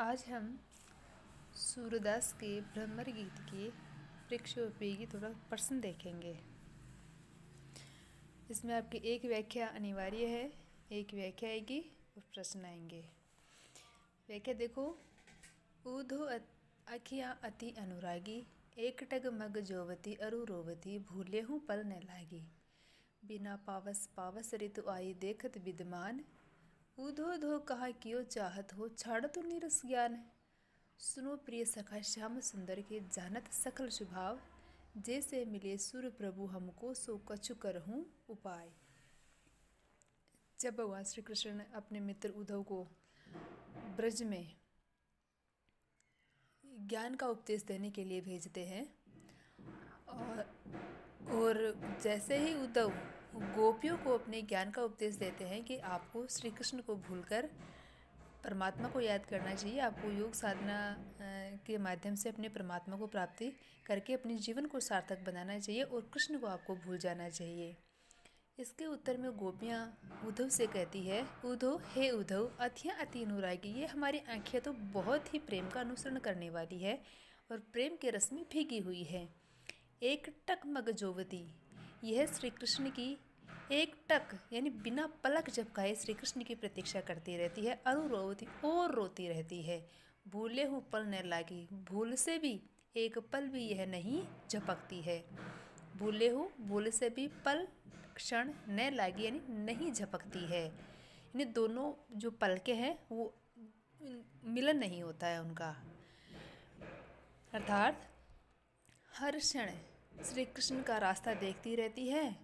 आज हम सूरदास के भ्रमर गीत के वृक्षोपयोगी थोड़ा प्रश्न देखेंगे। इसमें आपकी एक व्याख्या अनिवार्य है, एक व्याख्या आएगी और प्रश्न आएँगे। व्याख्या देखो, ऊधो अखियाँ अति अनुरागी, एक टग मग जोवती अरु रोवती, भूले हूँ पल न लागी। बिना पावस पावस ऋतु आई देखत विद्यमान उधो धो कहा कियो चाहत हो, छाड़ तो निरस ज्ञान। सुनो प्रिय सखा, श्याम सुंदर के जानत सकल स्वभाव। जैसे मिले सूर्य प्रभु हमको, सो कछु कर हूँ उपाय। जब भगवान श्री कृष्ण अपने मित्र उद्धव को ब्रज में ज्ञान का उपदेश देने के लिए भेजते हैं, और और जैसे ही उद्धव गोपियों को अपने ज्ञान का उपदेश देते हैं कि आपको श्री कृष्ण को भूलकर परमात्मा को याद करना चाहिए। आपको योग साधना के माध्यम से अपने परमात्मा को प्राप्ति करके अपने जीवन को सार्थक बनाना चाहिए और कृष्ण को आपको भूल जाना चाहिए। इसके उत्तर में गोपियाँ उद्धव से कहती है, उद्धव, हे उद्धव, अथिया अति अनुरागी, ये हमारी आँखें तो बहुत ही प्रेम का अनुसरण करने वाली है और प्रेम के रस में भीगी हुई है। एक टक मग जोवती यह श्री कृष्ण की एक टक, यानी बिना पलक जब झपकाए श्री कृष्ण की प्रतीक्षा करती रहती है, अरु रोती, और रोती रहती है। भूले हूँ पल न लागी, भूल से भी एक पल भी यह नहीं झपकती है। भूले हूँ, भूल से भी पल क्षण न लागी, यानी नहीं झपकती है। यानी दोनों जो पलके हैं, वो मिलन नहीं होता है उनका। अर्थात, हर क्षण श्री कृष्ण का रास्ता देखती रहती है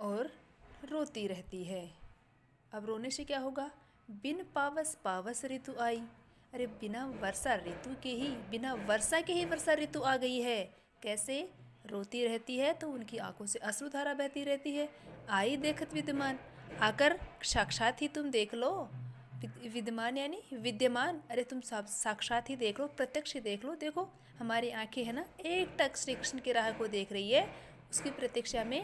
और रोती रहती है। अब रोने से क्या होगा? बिन पावस पावस ऋतु आई। अरे, बिना वर्षा ऋतु के ही, बिना वर्षा के ही वर्षा ऋतु आ गई है। कैसे? रोती रहती है तो उनकी आँखों से अश्रुधारा बहती रहती है। आई देखत विद्यमान। आकर साक्षात ही तुम देख लो। विद्यमान यानी विद्यमान। अरे तुम साक्षात ही देख लो, प्रत्यक्ष ही देख लो। देखो, हमारी आँखें है ना, एक टक श्री कृष्ण की राह को देख रही है। उसकी प्रतीक्षा में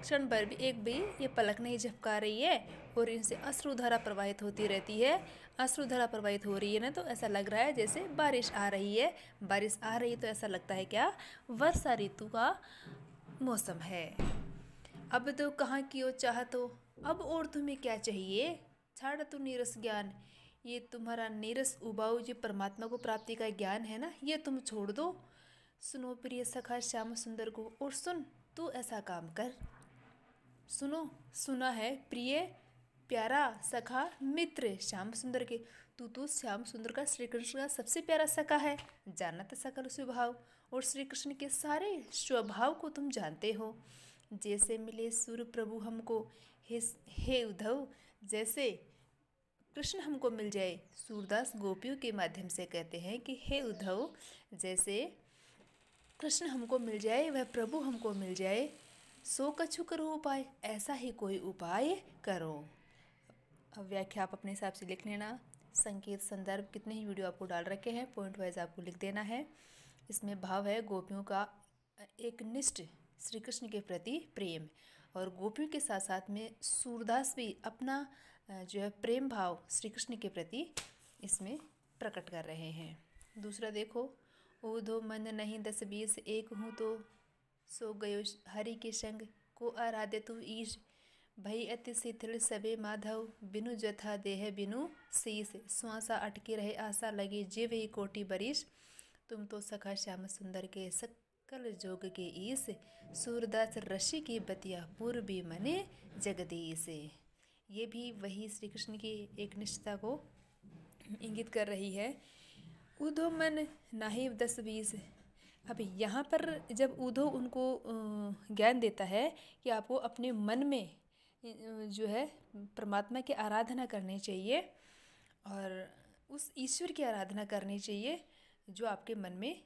क्षण भर भी एक भी ये पलक नहीं झपका रही है और इनसे अश्रुधारा प्रवाहित होती रहती है। अश्रुधारा प्रवाहित हो रही है ना तो ऐसा लग रहा है जैसे बारिश आ रही है। बारिश आ रही है तो ऐसा लगता है क्या? वर्षा ऋतु का मौसम है। अब तो कहाँ की हो चाह तो अब और तुम्हें क्या चाहिए? छाड़ तू नीरस ज्ञान। ये तुम्हारा नीरस उबाऊ जो परमात्मा को प्राप्ति का ज्ञान है ना? ये तुम छोड़ दो। सुनो प्रिय सखा श्याम सुंदर को, और सुन, तू ऐसा काम कर। सुनो, सुना है प्रिय, प्यारा सखा मित्र श्याम सुंदर के। तू तो श्याम सुंदर का श्री कृष्ण का सबसे प्यारा सखा है। जानत सकल स्वभाव, और श्री कृष्ण के सारे स्वभाव को तुम जानते हो। जैसे मिले सूर्य प्रभु हमको, हे हे उद्धव, जैसे कृष्ण हमको मिल जाए। सूरदास गोपियों के माध्यम से कहते हैं कि, हे उद्धव, जैसे कृष्ण हमको मिल जाए, वह प्रभु हमको मिल जाए, सो कछु करो उपाय, ऐसा ही कोई उपाय करो। अब व्याख्या आप अपने हिसाब से लिख लेना। संकेत संदर्भ, कितने ही वीडियो आपको डाल रखे हैं पॉइंट वाइज आपको लिख देना है। इसमें भाव है, गोपियों का एक निष्ठ श्री कृष्ण के प्रति प्रेम। और गोपियों के साथ साथ में सूरदास भी अपना जो है प्रेम भाव श्री कृष्ण के प्रति इसमें प्रकट कर रहे हैं। दूसरा देखो ओ ऊधो मन नहीं दस बीस, एक हूँ तो सो गयो हरि के संग। को आराध्य तू ईश, भई अति शिथिल सबे माधव, बिनु जथा देह बिनु शीस श्वासा अटके रहे आशा लगे जीव ही कोटि बरिश। तुम तो सखा श्याम सुंदर के सकल जोग के ईस सूरदास ऋषि की बतिया पूर्वी मने जगदीश। ये भी वही श्री कृष्ण की एक निष्ठा को इंगित कर रही है। उधो मन नाहिब दस बीस। अब यहाँ पर जब उधो उनको ज्ञान देता है कि आपको अपने मन में जो है, परमात्मा की आराधना करनी चाहिए और उस ईश्वर की आराधना करनी चाहिए जो आपके मन में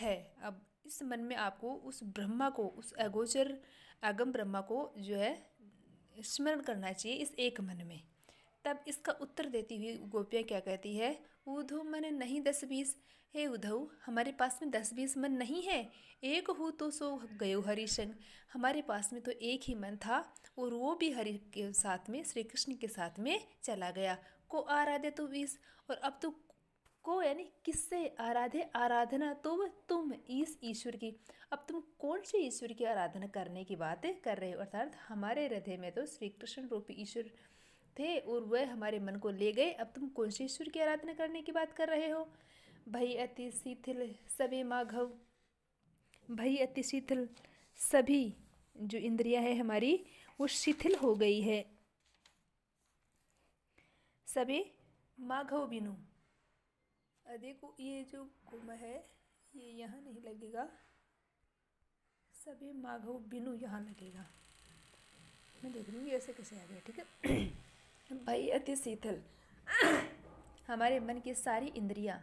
है। अब इस मन में आपको उस ब्रह्मा को, उस अगोचर आगम ब्रह्मा को जो है स्मरण करना चाहिए इस एक मन में। तब इसका उत्तर देती हुई गोपियाँ क्या कहती है उधो मन नहीं दस बीस। हे उधव हमारे पास में दस बीस मन नहीं है। एक हो तो सो गयो हरि संग हमारे पास में तो एक ही मन था, और वो भी हरि के साथ में श्री कृष्ण के साथ में चला गया। को आराध्य तो बीस, और अब तो को यानी किससे आराधे? आराधना तो तुम इस ईश्वर की। अब तुम कौन से ईश्वर की आराधना करने की बात कर रहे हो? अर्थात हमारे हृदय में तो श्री कृष्ण रूपी ईश्वर थे और वह हमारे मन को ले गए। अब तुम कौन से ईश्वर की आराधना करने की बात कर रहे हो? भई अति शिथिल सभी माघव, भई अति शिथिल सभी जो इंद्रिया है हमारी, वो शिथिल हो गई है। सभी माघव बिनु। देखो, ये जो कुम है, ये यहाँ नहीं लगेगा। सभी माघव बिनु यहाँ लगेगा मैं देख हूँ ऐसे कैसे आ गया, ठीक है? भाई, अति शीतल। हमारे मन की सारी इंद्रियाँ,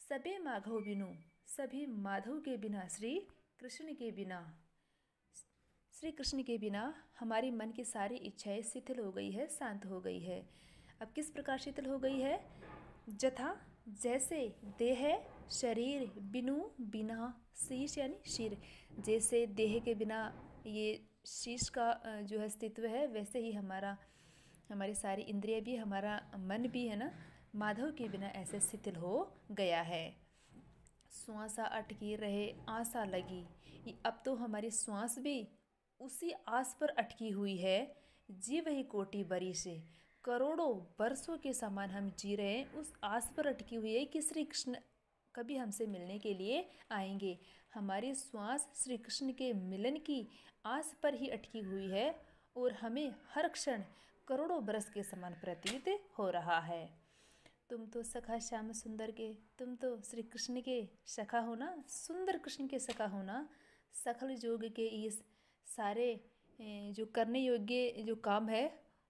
सभी माघव बिनु, सभी माधव के बिना, श्री कृष्ण के बिना, श्री कृष्ण के बिना हमारी मन की सारी इच्छाएँ शिथिल हो गई है, शांत हो गई है। अब किस प्रकार शिथिल हो गई है? जथा जैसे देह शरीर बिनु बिना शीश यानी शीर। जैसे देह के बिना ये शीश का जो अस्तित्व है, वैसे ही हमारा, हमारी सारी इंद्रिय भी, हमारा मन भी है ना, माधव के बिना ऐसे शिथिल हो गया है। श्वासा अटकी रहे, आशा लगी। अब तो हमारी श्वास भी उसी आस पर अटकी हुई है। जी वही कोटि बरी से करोड़ों वर्षों के समान हम जी रहे हैं, उस आस पर अटकी हुई है कि श्री कृष्ण कभी हमसे मिलने के लिए आएँगे। हमारी श्वास श्री कृष्ण के मिलन की आस पर ही अटकी हुई है और हमें हर क्षण करोड़ों बरस के समान प्रतीत हो रहा है। तुम तो सखा श्याम सुंदर के, तुम तो श्री कृष्ण के सखा होना सुंदर कृष्ण के सखा होना सखल योग के इस सारे जो करने योग्य, जो काम है,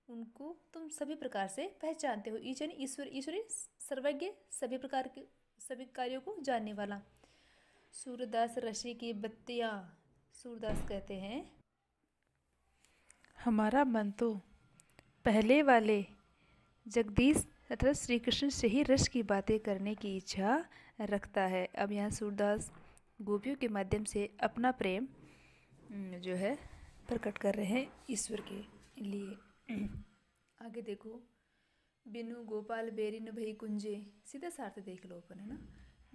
उनको तुम सभी प्रकार से पहचानते हो। ईश्वर ईश्वर, ईश्वरी, सर्वज्ञ, सभी प्रकार के सभी कार्यों को जानने वाला। सूरदास ऋषि की बत्तियाँ सूरदास कहते हैं। हमारा मन तो पहले वाले जगदीश अर्थात श्री कृष्ण से ही रस की बातें करने की इच्छा रखता है। अब यहाँ सूरदास गोपियों के माध्यम से अपना प्रेम जो है, प्रकट कर रहे हैं ईश्वर के लिए। आगे देखो। बिनु गोपाल बेरिन भई कुंजे, सीधा सार्थ देख लो अपन, है ना?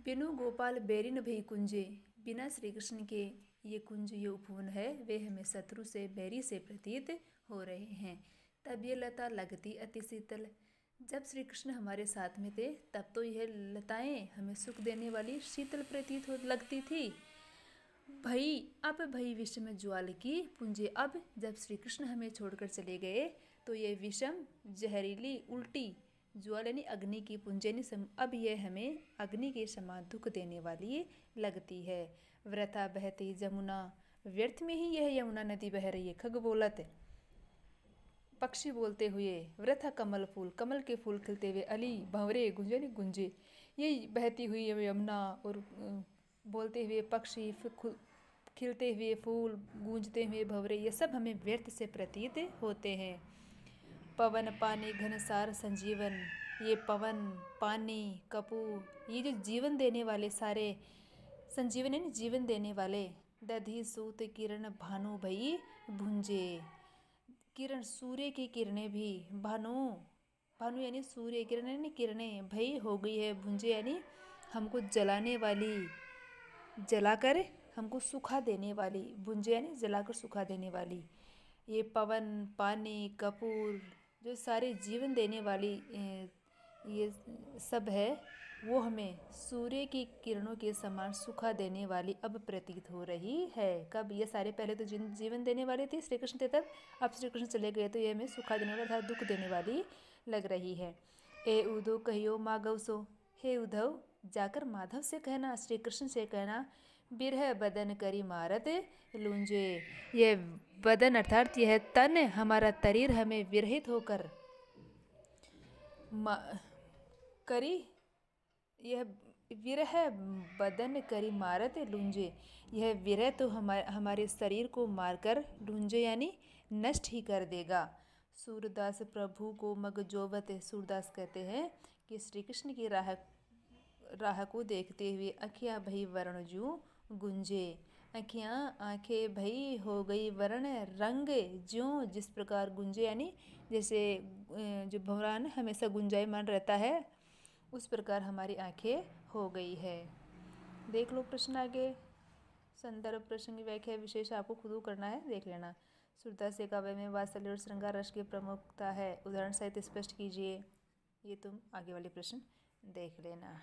बिनु गोपाल बेरिन भई कुंजे, बिना श्री कृष्ण के ये कुंज, ये उपवन है, वे हमें शत्रु से, बैरी से प्रतीत हो रहे हैं। तब ये लता लगती अति शीतल। जब श्री कृष्ण हमारे साथ में थे, तब तो यह लताएँ हमें सुख देने वाली शीतल प्रतीत हो लगती थी। भई, अब भई विश्व में ज्वाल की पूंजे, अब जब श्री कृष्ण हमें छोड़कर चले गए तो ये विषम, जहरीली, उल्टी, ज्वाल यानी अग्नि की पुंजनी सम, अब यह हमें अग्नि के समान दुख देने वाली लगती है। व्रथा बहती जमुना व्यर्थ में ही यह यमुना नदी बह रही है, खग बोलत। पक्षी बोलते हुए व्रथा कमल फूल, कमल के फूल खिलते हुए, अली, भंवरे, गुंजे गुंजे, ये बहती हुई यमुना और बोलते हुए पक्षी खिलते हुए फूल, गूंजते हुए भवरे, ये सब हमें व्यर्थ से प्रतीत होते हैं। पवन, पानी घनसार संजीवन, ये पवन, पानी, कपूर, ये जो जीवन देने वाले सारे संजीवन है जीवन देने वाले, दधी, सूत, किरण, भानु भई, भुंजे, किरण, सूर्य की किरणें भी, भानु भानु यानी सूर्य, किरण यानी किरणें, भई, हो गई है, भुंजे यानी हमको जलाने वाली, जलाकर हमको सुखा देने वाली, भुंजे यानी जलाकर सुखा देने वाली, ये पवन, पानी, कपूर जो सारे जीवन देने वाली ये सब है, वो हमें सूर्य की किरणों के समान सुखा देने वाली अब प्रतीत हो रही है। कब? ये सारे पहले तो जिन जीवन देने वाले थे श्री कृष्ण थे, तब अब श्री कृष्ण चले गए तो ये हमें सुखा देने वाली वाला दुख देने वाली लग रही है। ए उधो कहियो मागव सो, हे उद्धव, जाकर माधव से कहना श्री कृष्ण से कहना बिरह बदन करी मारत लूंजे। यह बदन अर्थात यह तन हमारा तरीर हमें विरहित होकर करी, यह विरह बदन करी मारत लूंजे। यह विरह तो हमारे हमारे शरीर को मारकर लूंजे, यानी नष्ट ही कर देगा। सूरदास प्रभु को मगजोवत सूरदास कहते हैं कि श्री कृष्ण की राह राह को देखते हुए अखिया भई वर्ण जू गुंजे। अखियाँ आँखें भई हो गई वर्ण रंग, ज्यों जिस प्रकार गुंजे, यानी जैसे जो भगवान हमेशा गुंजायमान रहता है, उस प्रकार हमारी आँखें हो गई है। देख लो प्रश्न आगे। संदर्भ प्रश्न की व्याख्या विशेष आपको खुद करना है, देख लेना। सूरदास से काव्य में वात्सल्य और श्रृंगार रस की प्रमुखता है। उदाहरण सहित स्पष्ट कीजिए। ये तुम आगे वाले प्रश्न देख लेना।